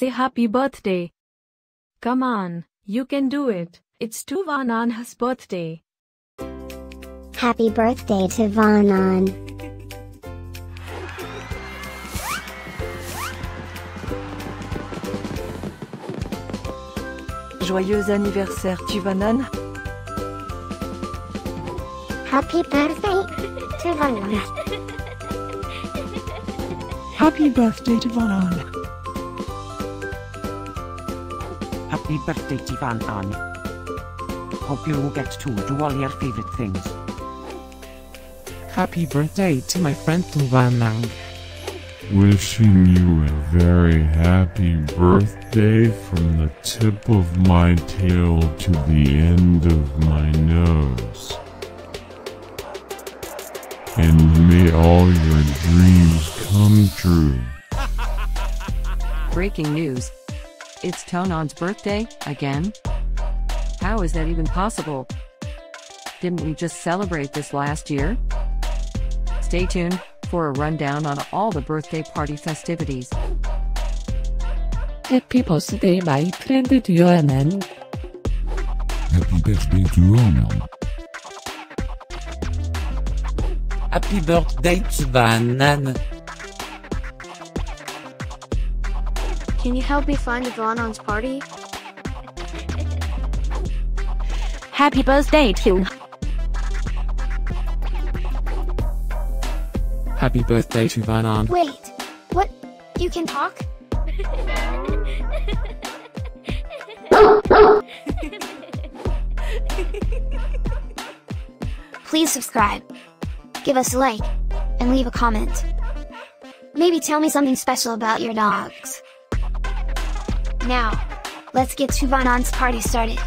say happy birthday. Come on, you can do it. It's Tuan-Anh's birthday. Happy birthday to Vanan. Joyeux anniversaire Tuvanan. Happy birthday to Vanan. Happy birthday to Vanan. Happy birthday Tuan-Anh. Hope you will get to do all your favorite things. Happy birthday to my friend Van Tuan-Anh. Wishing you a very happy birthday from the tip of my tail to the end of my nose. And may all your dreams come true. Breaking news. It's Tonon's birthday, again? How is that even possible? Didn't we just celebrate this last year? Stay tuned for a rundown on all the birthday party festivities. Happy birthday my friend Tuan-Anh. Happy birthday to Ronan. Happy birthday to Can you help me find the Vanon's party? Happy birthday to Happy birthday to Vanan. Wait, what? You can talk? Please subscribe, give us a like, and leave a comment. Maybe tell me something special about your dogs. Now, let's get Tuan-Anh's party started.